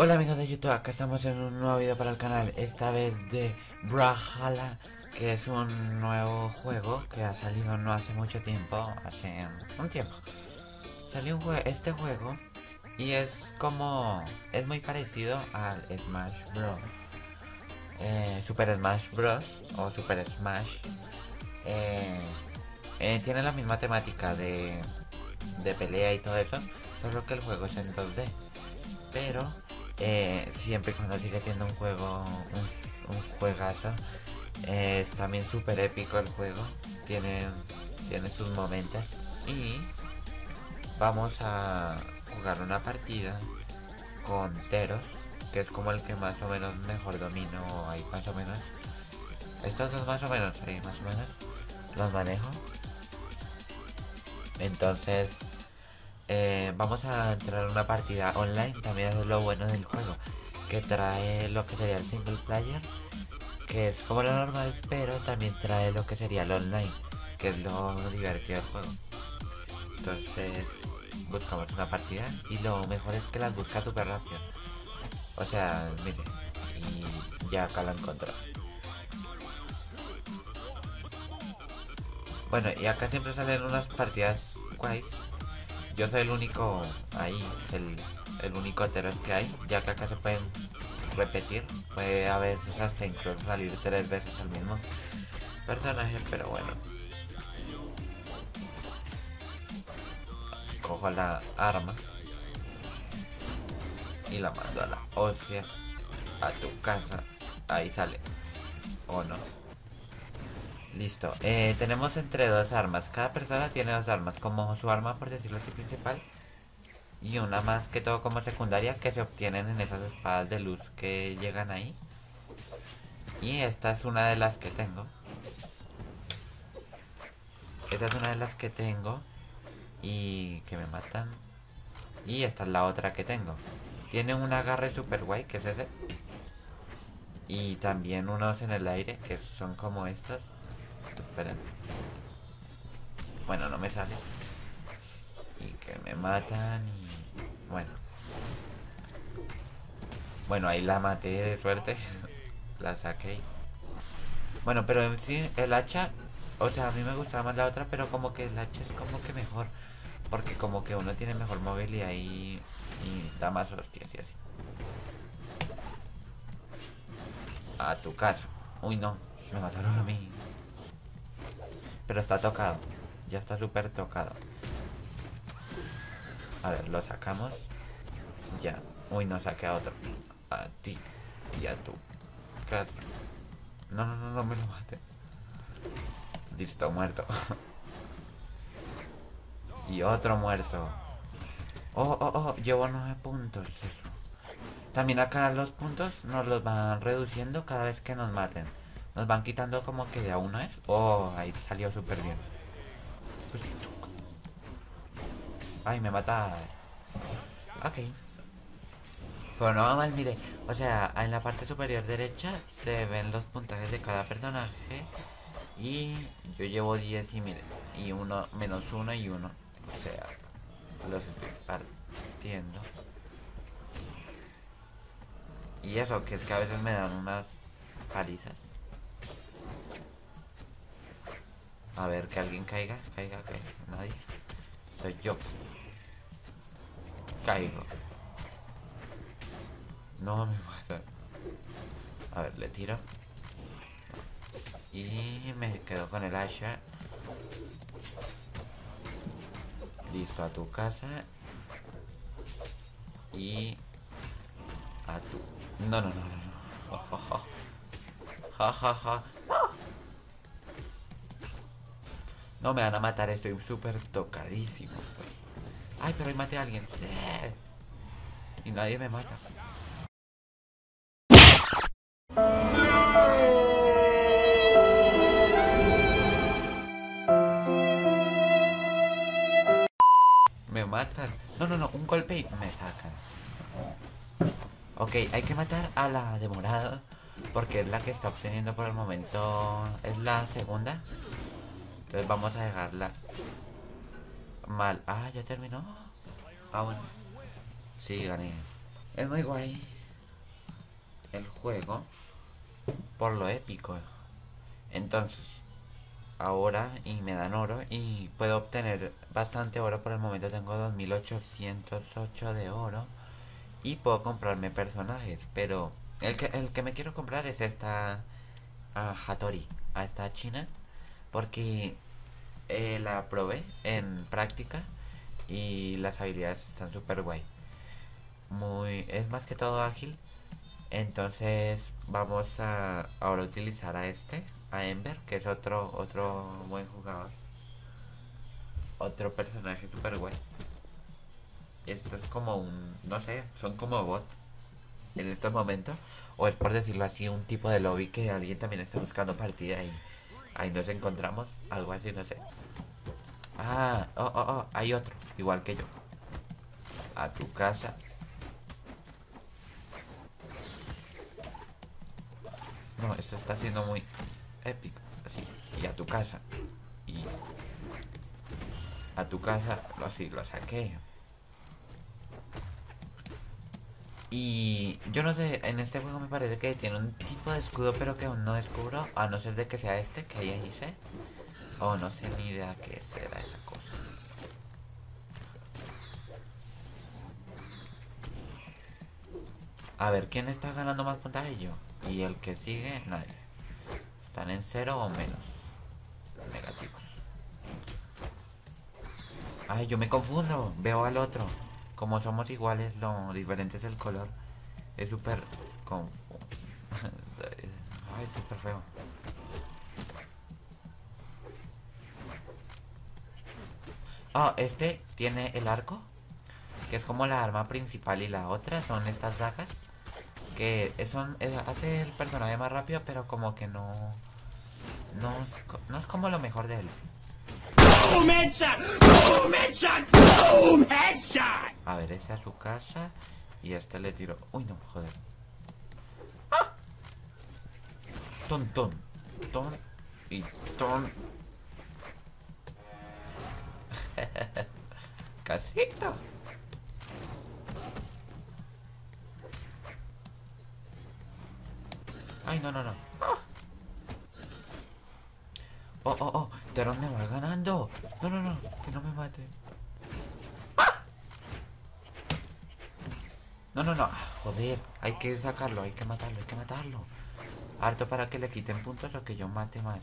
Hola amigos de YouTube, acá estamos en un nuevo video para el canal, esta vez de Brawlhalla, que es un nuevo juego que ha salido no hace mucho tiempo, hace un tiempo. Salió un este juego y es como, es muy parecido al Smash Bros. Eh, Super Smash Bros. o Super Smash. Eh, eh, tiene la misma temática de, de pelea y todo eso, solo que el juego es en 2D. Pero eh, siempre y cuando sigue siendo un juego, un, juegazo. Eh, es también súper épico el juego, tiene, tiene sus momentos. Y vamos a jugar una partida con Teros, que es como el que más o menos mejor domino ahí más o menos. Estos dos más o menos, ahí más o menos, los manejo. Entonces, eh, vamos a entrar en una partida online, también es lo bueno del juego, que trae lo que sería el single player, que es como lo normal, pero también trae lo que sería el online, que es lo divertido del juego. Entonces, buscamos una partida y lo mejor es que las busca súper rápido. O sea, mire, y ya acá la encontró. Bueno, y acá siempre salen unas partidas guays yo soy el único ahí, el, el único heteros que hay, ya que acá se pueden repetir. Puede a veces hasta incluso salir tres veces al mismo personaje, pero bueno. Cojo la arma y la mando a la hostia a tu casa. Ahí sale. ¿O no? Listo. Eh, tenemos entre dos armas. Cada persona tiene dos armas. Como su arma, por decirlo así, principal. Y una más que todo como secundaria que se obtienen en esas espadas de luz que llegan ahí. Y esta es una de las que tengo. Esta es una de las que tengo. Y que me matan. Y esta es la otra que tengo. Tiene un agarre super guay, que es ese. Y también unos en el aire, que son como estos esperen. Bueno, no me sale. Y que me matan y... Bueno. Bueno, ahí la maté de suerte. la saqué. Bueno, pero en sí, el hacha... O sea, a mí me gustaba más la otra, pero como que el hacha es como que mejor. Porque como que uno tiene mejor movilidad y, y da más hostias y así. A tu casa. Uy, no. Me mataron a mí. Pero está tocado. Ya está súper tocado. A ver, lo sacamos. Ya. Uy, no saqué a otro. A ti. Y a tu casa. No, no, no, no me lo mate. Listo, muerto. y otro muerto. Oh, oh, oh, llevo nueve puntos. Eso. También acá los puntos nos los van reduciendo cada vez que nos maten. Nos van quitando como que de a uno es. Oh, ahí salió súper bien. Ay, me mata. Ok. Pero no va mal, mire. O sea, en la parte superior derecha se ven los puntajes de cada personaje. Y yo llevo 10 y mire. Y uno, menos uno y uno. O sea, los estoy partiendo. Y eso, que es que a veces me dan unas palizas. A ver, que alguien caiga, caiga, caiga. Nadie. Soy yo. Caigo. No me mata. A ver, le tiro. Y me quedo con el Asha. Listo, a tu casa. Y... A tu... No, no, no, no, no. Ja, ja, ja. No me van a matar, estoy súper tocadísimo. Ay, pero ahí maté a alguien. Y nadie me mata. Me matan. No, no, no, un golpe y me sacan. Ok, hay que matar a la demorada. Porque es la que está obteniendo por el momento. Es la segunda. Entonces vamos a dejarla mal. Ah, ya terminó. Ah, bueno. Sí, gané. Es muy guay el juego por lo épico. Entonces, ahora y me dan oro y puedo obtener bastante oro. Por el momento tengo 2808 de oro y puedo comprarme personajes. Pero el que, el que me quiero comprar es esta a Hattori, a esta china, porque eh, la probé en práctica y las habilidades están súper guay. Muy, es más que todo ágil. Entonces vamos a ahora utilizar a este, a Ember, que es otro otro buen jugador. Otro personaje super guay. Esto es como un, no sé, son como bots en estos momentos. O es por decirlo así, un tipo de lobby que alguien también está buscando partida y ahí nos encontramos. Algo así, no sé. Ah, oh, oh, oh, hay otro, igual que yo. A tu casa. No, esto está siendo muy épico. Así. Y a tu casa. Y a tu casa. Así, lo saqué. Y yo no sé, en este juego me parece que tiene un tipo de escudo pero que aún no descubro, a no ser de que sea este, que ahí dice. Oh, no sé ni idea qué será esa cosa. A ver, ¿quién está ganando más puntaje yo? Y el que sigue, nadie. Están en cero o menos. Negativos. Ay, yo me confundo. Veo al otro. Como somos iguales, lo diferente es el color. Es súper... Ay, súper feo. Ah, este tiene el arco. Que es como la arma principal y la otra son estas dagas. Que son, hace el personaje más rápido, pero como que no... No, no es como lo mejor de él. ¡Boom headshot! ¡Boom headshot! ¡Boom headshot! A ver, ese a su casa. Y a este le tiro. Uy, no, joder. ¡Ah! Ton, ton. Ton. Y ton. Casito. Ay, no, no, no. Oh, oh, oh. Teron me va ganando. No, no, no. Que no me mate. No, no, no. Joder. Hay que sacarlo. Hay que matarlo. Hay que matarlo. Harto para que le quiten puntos o que yo mate más.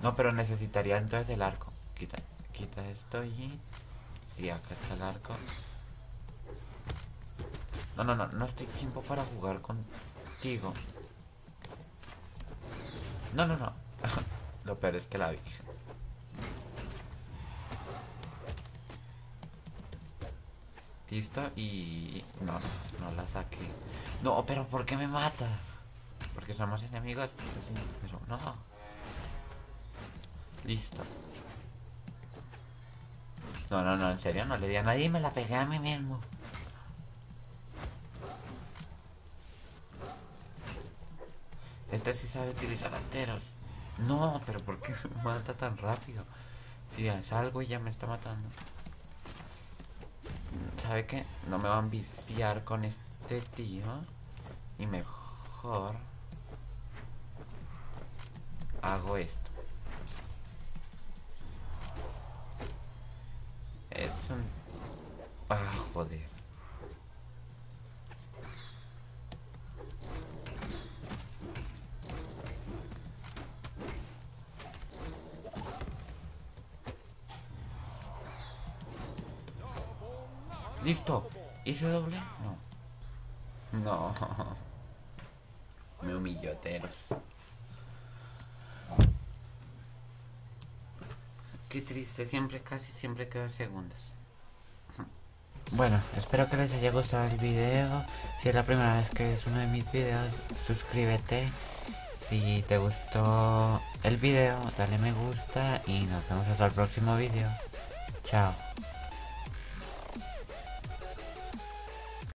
No, pero necesitaría entonces el arco. Quita, quita esto y... Sí, acá está el arco. No, no, no. No estoy tiempo para jugar contigo. No, no, no. Lo peor es que la vi. Listo y... No, no la saqué. No, pero ¿por qué me mata? Porque somos enemigos. Pero no. Listo. No, no, no, en serio, no le di a nadie y me la pegué a mí mismo. Este sí sabe utilizar anteros. No, pero ¿por qué me mata tan rápido? Si es algo y ya me está matando. ¿Sabe qué? No me van a viciar con este tío. Y mejor... Hago esto. Es un... Ah, joder. Listo. ¿Hice doble? No. No. Me humilló, Teros. Qué triste, siempre, casi siempre quedo segundas. Bueno, espero que les haya gustado el video. Si es la primera vez que ves uno de mis videos, suscríbete. Si te gustó el video, dale me gusta y nos vemos hasta el próximo video. Chao.